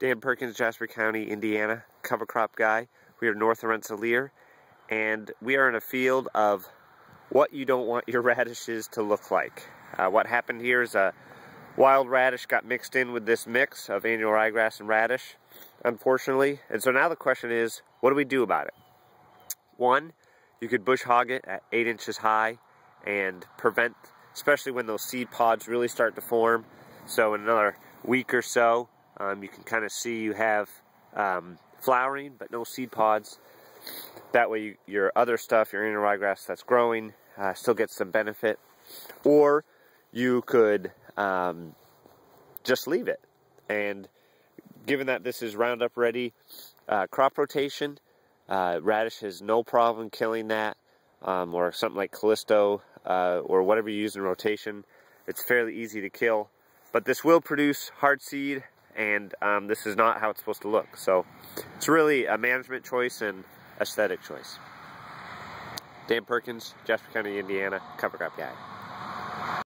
Dan Perkins, Jasper County, Indiana, cover crop guy. We are north of Rensselaer, and we are in a field of what you don't want your radishes to look like. Uh, what happened here is a wild radish got mixed in with this mix of annual ryegrass and radish, unfortunately. And so now the question is, what do we do about it? One, you could bush hog it at eight inches high and prevent, especially when those seed pods really start to form. So in another week or so, um, you can kind of see you have um, flowering, but no seed pods. That way you, your other stuff, your annual ryegrass that's growing, uh, still gets some benefit. Or you could um, just leave it. And given that this is Roundup ready uh, crop rotation, uh, radish has no problem killing that, um, or something like Callisto, uh, or whatever you use in rotation. It's fairly easy to kill. But this will produce hard seed and um, this is not how it's supposed to look. So it's really a management choice and aesthetic choice. Dan Perkins, Jasper County, Indiana, cover crop guy.